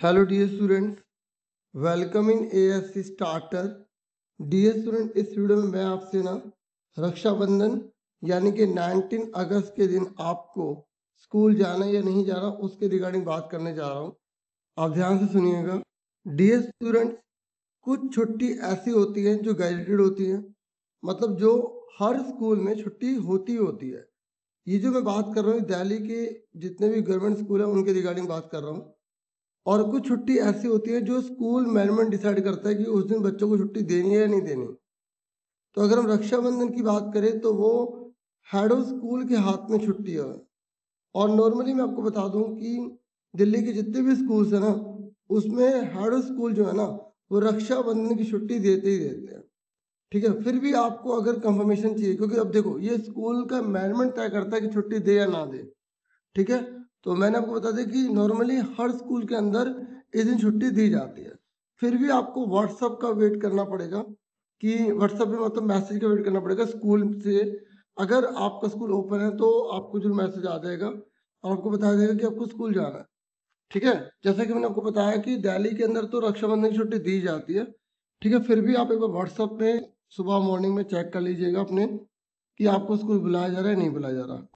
Hello dear students welcome in ASC starter dear student इस video में मैं आपसे ना रक्षाबंधन, यानी कि 19 अगस्त के दिन आपको स्कूल जाना या नहीं जाना, उसके रिगार्डिंग बात करने जा रहा हूँ। आप ध्यान से सुनिएगा। डियर स्टूडेंट्स कुछ छुट्टी ऐसी होती है जो गैजेटेड होती है। मतलब जो हर स्कूल में छुट्टी होती होती है। ये जो मैं बात कर रहा हूँ, दिल्ली के जितने भी गवर्नमेंट स्कूल हैं, उनके रिगार्डिंग बात कर रहा हूँ। और कुछ छुट्टी ऐसी होती है जो स्कूल मैनेजमेंट डिसाइड करता है कि उस दिन बच्चों को छुट्टी देनी है या नहीं देनी। तो अगर हम रक्षाबंधन की बात करें तो वो हेड ऑफ़ स्कूल के हाथ में छुट्टी है। और नॉर्मली मैं आपको बता दूँ कि दिल्ली के जितने भी स्कूल्स हैं ना, उसमें हेड ऑफ़ स्कूल जो है ना, वो रक्षाबंधन की छुट्टी देते ही देते हैं। ठीक है, फिर भी आपको अगर कंफर्मेशन चाहिए, क्योंकि अब देखो, ये स्कूल का मैनेजमेंट तय करता है कि छुट्टी दे या ना दे। ठीक है तो मैंने आपको बता दें कि नॉर्मली हर स्कूल के अंदर इस दिन छुट्टी दी जाती है। फिर भी आपको व्हाट्सअप का वेट करना पड़ेगा कि व्हाट्सअप पे मतलब मैसेज का वेट करना पड़ेगा स्कूल से। अगर आपका स्कूल ओपन है तो आपको जो मैसेज आ जाएगा और आपको बताया जाएगा कि आपको स्कूल जाना है। ठीक है? जैसा कि मैंने आपको बताया कि दिल्ली के अंदर तो रक्षाबंधन की छुट्टी दी जाती है। ठीक है? फिर भी आप एक बार व्हाट्सअप पे सुबह मॉर्निंग में चेक कर लीजिएगा अपने कि आपको स्कूल बुलाया जा रहा है नहीं बुलाया जा रहा।